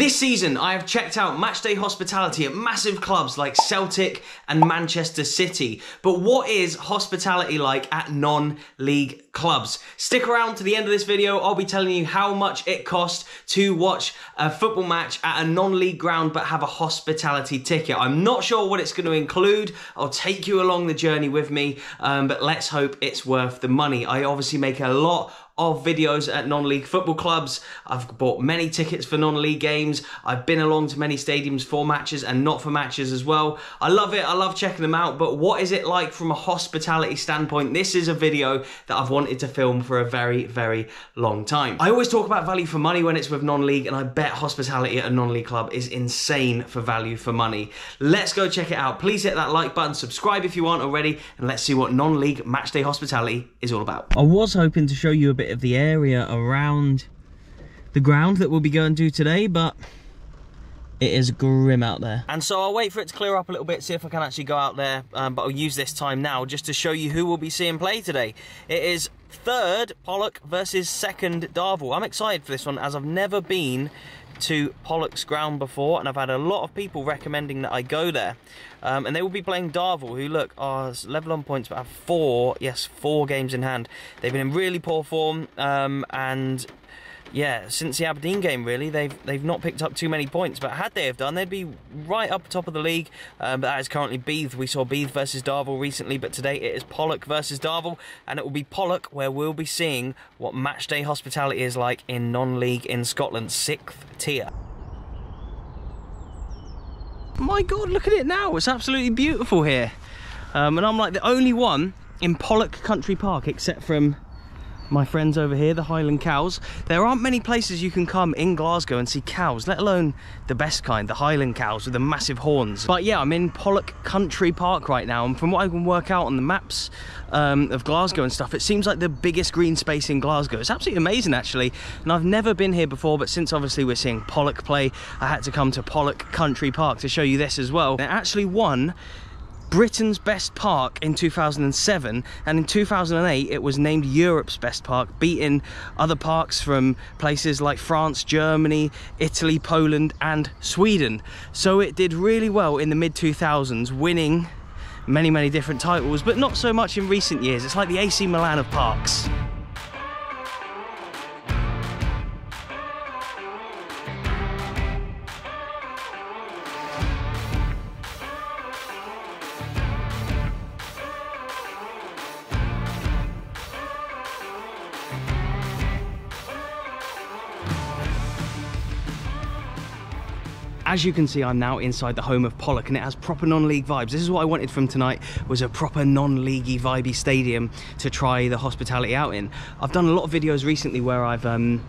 This season, I have checked out matchday hospitality at massive clubs like Celtic and Manchester City. But what is hospitality like at non-league clubs? Stick around to the end of this video. I'll be telling you how much it costs to watch a football match at a non-league ground but have a hospitality ticket. I'm not sure what it's going to include. I'll take you along the journey with me, um, but let's hope it's worth the money. I obviously make a lot of videos at non-league football clubs. I've bought many tickets for non-league games. I've been along to many stadiums for matches and not for matches as well. I love it. I love checking them out. But what is it like from a hospitality standpoint? This is a video that I've wanted to film for a very, very long time. I always talk about value for money when it's with non-league and I bet hospitality at a non-league club is insane for value for money. Let's go check it out. Please hit that like button, subscribe if you aren't already, and let's see what non-league matchday hospitality is all about. I was hoping to show you a bit of the area around the ground that we'll be going to today, but it is grim out there. And so I'll wait for it to clear up a little bit, see if I can actually go out there, um, but I'll use this time now just to show you who we'll be seeing play today. It is third Pollok versus second Darvel. I'm excited for this one as I've never been to Pollok's ground before and I've had a lot of people recommending that I go there. Um, and they will be playing Darvel, who look are level on points but have four, yes, four games in hand. They've been in really poor form um, and yeah, since the Aberdeen game, really, they've they've not picked up too many points. But had they have done, they'd be right up top of the league. Um, but that is currently Beith. We saw Beith versus Darvel recently, but today it is Pollok versus Darvel, and it will be Pollok where we'll be seeing what matchday hospitality is like in non-league in Scotland, sixth tier. My God, look at it now! It's absolutely beautiful here, um, and I'm like the only one in Pollok Country Park, except from my friends over here, the Highland cows. There aren't many places you can come in Glasgow and see cows, let alone the best kind, the Highland cows with the massive horns. But yeah, I'm in Pollok Country Park right now, and from what I can work out on the maps um, of Glasgow and stuff, it seems like the biggest green space in Glasgow. It's absolutely amazing, actually, and I've never been here before, but since obviously we're seeing Pollok play, I had to come to Pollok Country Park to show you this as well. It actually won Britain's best park in 2007 and in 2008 it was named Europe's best park beating other parks from places like France, Germany, Italy, Poland and Sweden. So it did really well in the mid 2000s winning many many different titles but not so much in recent years. It's like the AC Milan of parks. As you can see I'm now inside the home of Pollok and it has proper non-league vibes. This is what I wanted from tonight was a proper non-leaguey vibey stadium to try the hospitality out in. I've done a lot of videos recently where I've um,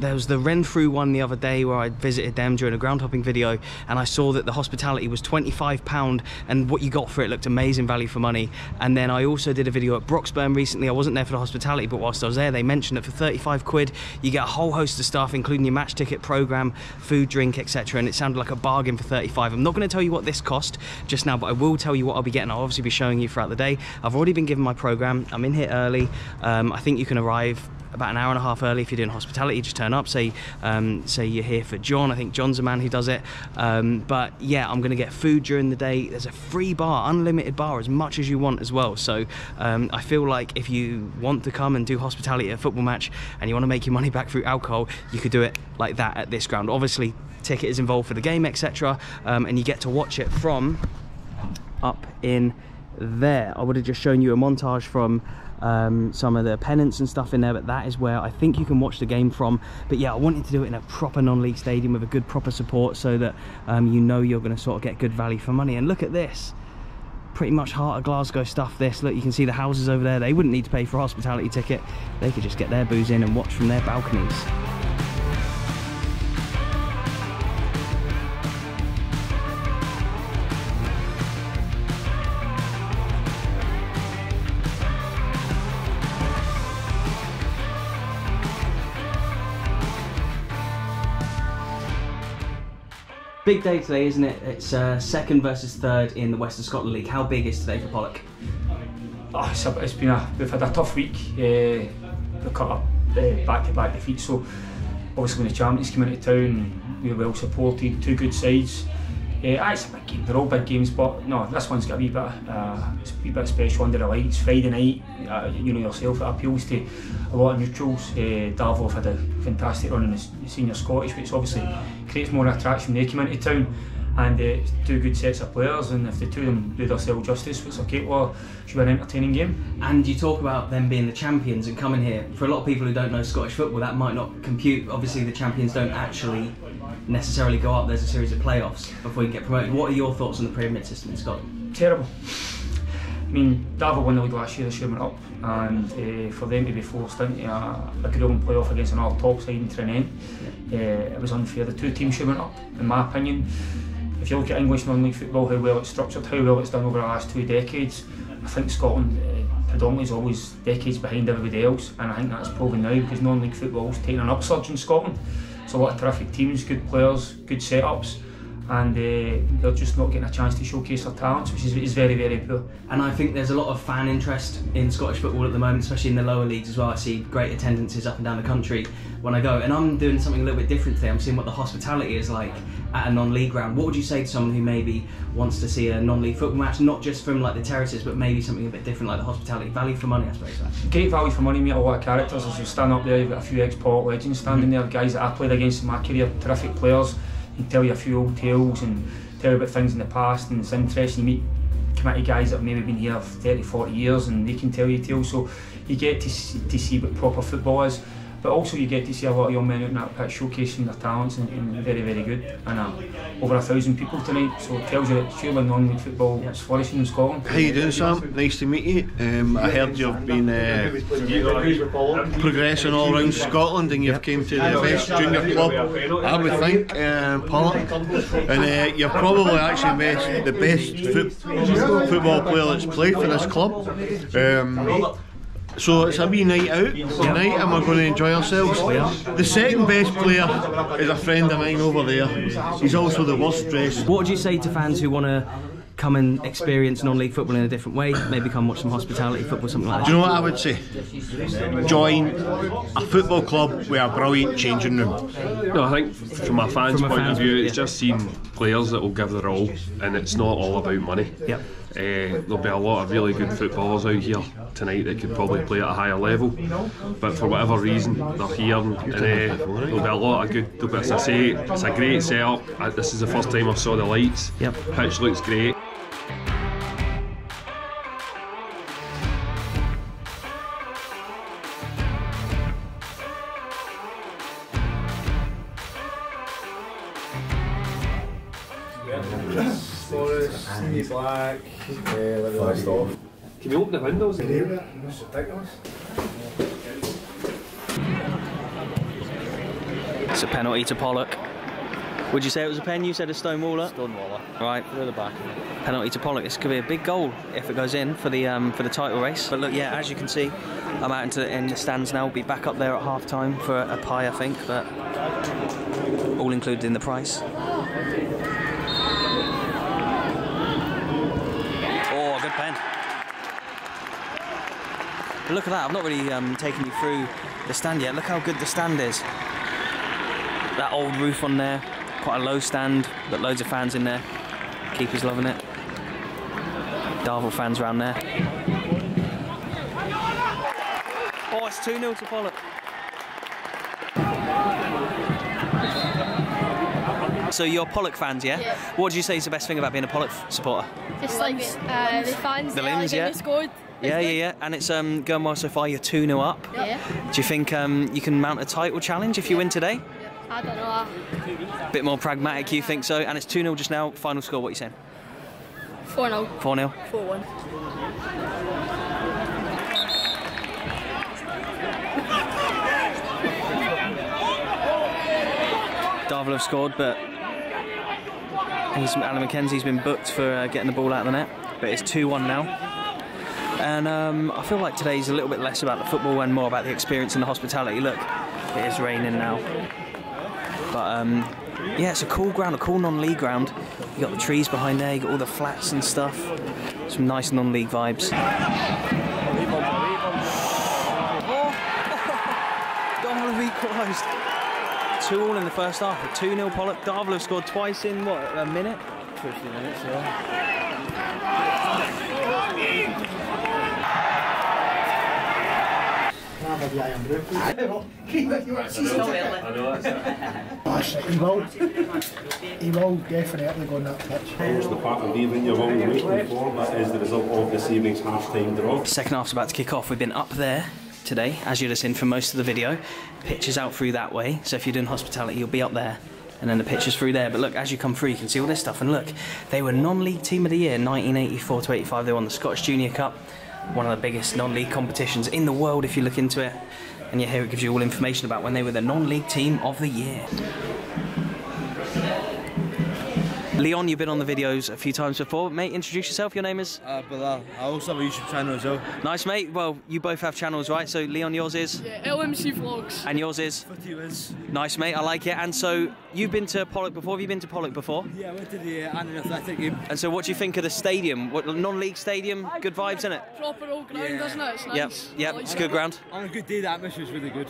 there was the Renfrew one the other day where I visited them during a ground hopping video and I saw that the hospitality was £25 and what you got for it looked amazing value for money. And then I also did a video at Broxburn recently. I wasn't there for the hospitality, but whilst I was there, they mentioned that for 35 quid, you get a whole host of stuff, including your match ticket program, food, drink, etc. And it sounded like a bargain for 35. I'm not going to tell you what this cost just now, but I will tell you what I'll be getting. I'll obviously be showing you throughout the day. I've already been given my program. I'm in here early. Um, I think you can arrive about an hour and a half early if you're doing hospitality just turn up say um, say you're here for John. I think John's a man who does it. Um, but yeah I'm gonna get food during the day. There's a free bar unlimited bar as much as you want as well. So um, I feel like if you want to come and do hospitality at a football match and you want to make your money back through alcohol you could do it like that at this ground. Obviously ticket is involved for the game etc um, and you get to watch it from up in there. I would have just shown you a montage from um, some of the pennants and stuff in there but that is where I think you can watch the game from. But yeah I wanted to do it in a proper non-league stadium with a good proper support so that um, you know you're going to sort of get good value for money. And look at this. Pretty much heart of Glasgow stuff this. Look you can see the houses over there. They wouldn't need to pay for a hospitality ticket. They could just get their booze in and watch from their balconies Big day today, isn't it? It's uh, second versus third in the Western Scotland League. How big is today for Pollok? Oh, it's, a, it's been a, we've had a tough week. Uh, we've cut up uh, back-to-back defeats, so obviously when the champions came into town, we're well supported, two good sides. Uh, it's a big game. They're all big games, but no, this one's got a wee bit, uh, it's a wee bit special under the lights. Friday night, uh, you know yourself, it appeals to a lot of neutrals. Uh, have had a fantastic run in the senior Scottish, which obviously creates more attraction when they come into town and uh, two good sets of players and if the two of them do themselves justice which okay. Well should be an entertaining game. And you talk about them being the champions and coming here. For a lot of people who don't know Scottish football that might not compute. Obviously the champions don't actually necessarily go up there's a series of playoffs before you get promoted. What are your thoughts on the pyramid system in Scotland? Terrible I mean, Darvel won the league last year, went up, and uh, for them to be forced into a, a grueling playoff against another top side in Tranent, uh, it was unfair. The two teams should have went up, in my opinion if you look at English non-league football, how well it's structured, how well it's done over the last two decades, I think Scotland uh, predominantly is always decades behind everybody else, and I think that's proven now because non-league football is taking an upsurge in Scotland. It's a lot of terrific teams, good players, good setups and uh, they're just not getting a chance to showcase their talents, which is, is very, very poor. And I think there's a lot of fan interest in Scottish football at the moment, especially in the lower leagues as well. I see great attendances up and down the country when I go, and I'm doing something a little bit different today. I'm seeing what the hospitality is like at a non-league ground. What would you say to someone who maybe wants to see a non-league football match, not just from like the terraces, but maybe something a bit different like the hospitality? Value for money, I suppose. Great value for money, meet a lot of characters. As you stand up there, you've got a few ex-port legends standing mm-hmm. there, guys that I played against in my career, terrific players. Tell you a few old tales and tell you about things in the past and it's interesting. You meet committee guys that have maybe been here 30, 40 years and they can tell you tales. So you get to see, to see what proper football is but also you get to see a lot of young men out in that pitch showcasing their talents and, and very, very good. And uh, over a thousand people tonight, so it tells you that surely non-league football is flourishing in Scotland. How you doing, Sam? Nice to meet you. Um, I heard you've been uh, progressing all around Scotland and you've came to the best junior club, I would think, uh, Pollok. And uh, you've probably actually met the best foot football player that's played for this club. Um, so it's a wee night out tonight and we're going to enjoy ourselves. The second best player is a friend of mine over there. He's also the worst dressed. What would you say to fans who want to come and experience non-league football in a different way. Maybe come watch some hospitality football, something like that. Do you know what I would say? Join a football club with a brilliant changing room. No, I think from a fan's from a point fan's of view, it's yeah. just seeing players that will give their all, and it's not all about money. Yep. Uh, there'll be a lot of really good footballers out here tonight that could probably play at a higher level, but for whatever reason they're here, and uh, there'll be a lot of good. As I say, it's a great setup. This is the first time I saw the lights. Yep. Pitch looks great. Black, uh, stuff. Can you open the windows? It's ridiculous. It's a penalty to Pollok. Would you say it was a pen? You said a Stonewaller. Stonewaller. Right. Through the back. Penalty to Pollok. This could be a big goal if it goes in for the um, for the title race. But look, yeah, as you can see, I'm out into in the stands now. We'll be back up there at half time for a, a pie, I think, but all included in the price. But look at that, I've not really um, taken you through the stand yet. Look how good the stand is. That old roof on there, quite a low stand, but loads of fans in there. Keeper's loving it. Darvel fans around there. Oh, it's 2 0 to Pollok. So you're Pollok fans, yeah? yeah? What do you say is the best thing about being a Pollok supporter? Just like uh, the fans. The limbs, yeah. Scored. Yeah, yeah, yeah. And it's um, going well so far. You're 2 0 up. Yeah. Do you think um, you can mount a title challenge if you win today? I don't know. Bit more pragmatic, you think so? And it's 2 0 just now. Final score, what are you saying? 4 0. 4 0. 4 1. Darvel have scored, but he's, Alan McKenzie's been booked for uh, getting the ball out of the net. But it's 2 1 now. And um, I feel like today's a little bit less about the football and more about the experience and the hospitality. Look, it is raining now. But um, yeah, it's a cool ground, a cool non-league ground. You got the trees behind there, you got all the flats and stuff. Some nice non-league vibes. Oh, Darvel equalised. two all in the first half. A 2 0 Pollok. Darvel have scored twice in what, a minute? 50 minutes, yeah. He will. He will definitely go on that pitch. the part of leaving you're all waiting for. That is the result of this evening's half-time draw. Second half's about to kick off. We've been up there today, as you'd have seen for most of the video. Pitch is out through that way, so if you're doing hospitality, you'll be up there. And then the pitch is through there. But look, as you come through, you can see all this stuff. And look, they were non-league team of the year, 1984 to 85. They won the Scottish Junior Cup, one of the biggest non-league competitions in the world if you look into it. And yet here it gives you all information about when they were the non-league team of the year. Leon, you've been on the videos a few times before. Mate, introduce yourself. Your name is? Uh, but uh, I also have a YouTube channel as well. Nice, mate. Well, you both have channels, right? So, Leon, yours is? Yeah, LMC vlogs. And yours is? Footy Wiz. Nice, mate. I like it. And so, you've been to Pollok before. Have you been to Pollok before? Yeah, I went to the uh, Annan Athletic game. And so, what do you think of the stadium? What non-league stadium? Good vibes in it. Proper old ground, Yeah. isn't it? It's Yep, nice. yep. I It's like good it. ground. On a good day, the atmosphere was really good.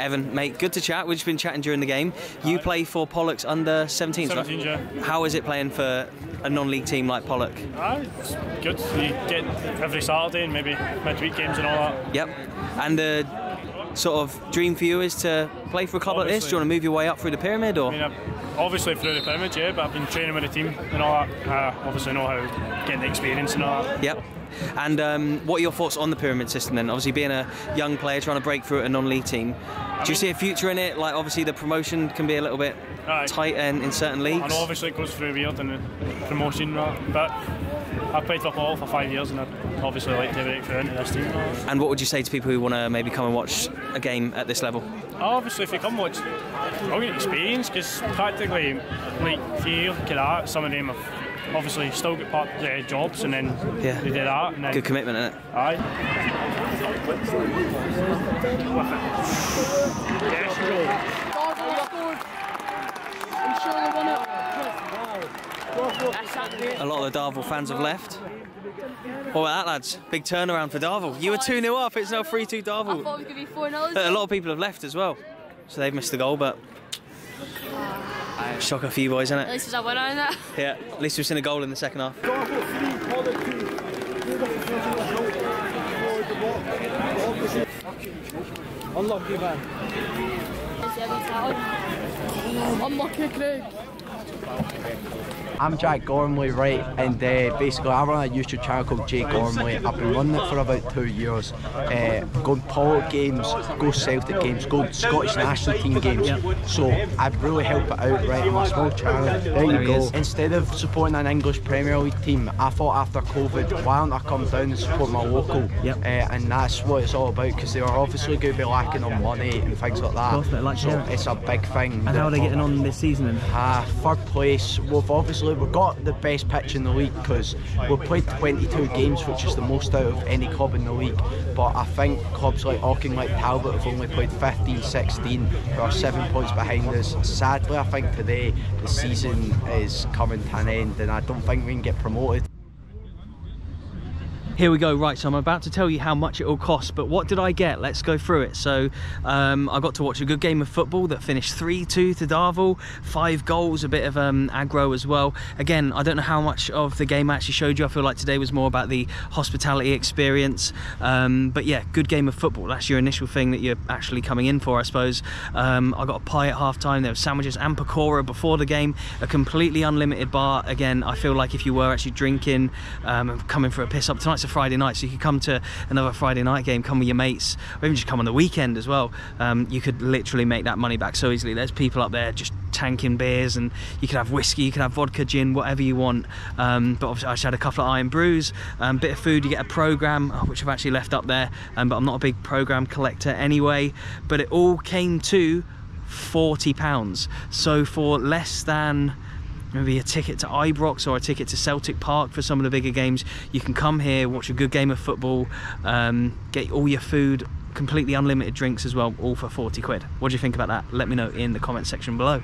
Evan, mate, good to chat. We've just been chatting during the game. You play for Pollok's under 17s, 17s, right? yeah. How is it playing for a non-league team like Pollok? Ah, it's good. You get every Saturday and maybe midweek games and all that. Yep. And the sort of dream for you is to play for a club like this? Do you want to move your way up through the pyramid, or? I mean, obviously through the pyramid, yeah, but I've been training with the team and all that. I obviously know how getting the experience and all that. Yep. And um, what are your thoughts on the pyramid system then? Obviously, being a young player trying to break through at a non-league team, do you see a future in it? Like, obviously, the promotion can be a little bit Aye. tight in, in certain leagues. And obviously it goes through weird and the promotion, that, but I've played football for five years and I'd obviously like to break through into this team. and all that. And what would you say to people who want to maybe come and watch a game at this level? Obviously, if you come watch, I'll get experience because practically, like here, Karat, some of them have obviously still got part uh, jobs and then Yeah. they do that. And then, Good commitment in it. Aye. Darvel scored. I'm sure they won it. A lot of the Darvel fans have left. What about that, lads? Big turnaround for Darvel. You were 2 0 up, it's now 3 2 I thought Darvel. it was going to be 4 0. A lot of people have left as well. So they've missed the goal, but. Shock a few boys, isn't it? At least there's a winner in it. Yeah, at least we've seen a goal in the second half. Unlucky man. It's. Unlucky, Craig. I'm Jack Gormley, right, and uh, basically I run a YouTube channel called Jay Gormley. I've been running it for about two years. Uh, going Pollok games, go Celtic games, go Scottish national team games. So I'd really help it out, right? I'm a small channel. There you There go. Instead of supporting an English Premier League team, I thought after COVID, why don't I come down and support my local? Yep. Uh, and that's what it's all about because they are obviously going to be lacking on money and things like that. course, like- so it's a big thing. And how are they getting on this season? then? Uh, third place. We've obviously we've got the best pitch in the league because we've played 22 games, which is the most out of any club in the league. But I think clubs like Auchinleck Talbot, have only played 15, 16, who are seven points behind us. Sadly, I think today the season is coming to an end, and I don't think we can get promoted. Here we go. Right, so I'm about to tell you how much it all cost, but what did I get? Let's go through it. So, um, I got to watch a good game of football that finished 3 2 to Darvel, five goals, a bit of um, aggro as well. Again, I don't know how much of the game I actually showed you. I feel like today was more about the hospitality experience. Um, but yeah, good game of football. That's your initial thing that you're actually coming in for, I suppose. Um, I got a pie at half time, there were sandwiches and pakora before the game, a completely unlimited bar. Again, I feel like if you were actually drinking um, coming for a piss up, tonight's a Friday night, so you could come to another Friday night game, come with your mates, or even just come on the weekend as well. Um, you could literally make that money back so easily. There's people up there just tanking beers, and you could have whiskey, you could have vodka, gin, whatever you want. Um, but obviously, I just had a couple of Irn-Brus, um, bit of food. You get a program, oh, which I've actually left up there, um, but I'm not a big program collector anyway. But it all came to 40 pounds. So for less than maybe a ticket to Ibrox or a ticket to Celtic Park for some of the bigger games. You can come here, watch a good game of football, um, get all your food, completely unlimited drinks as well, all for 40 quid. What do you think about that? Let me know in the comment section below.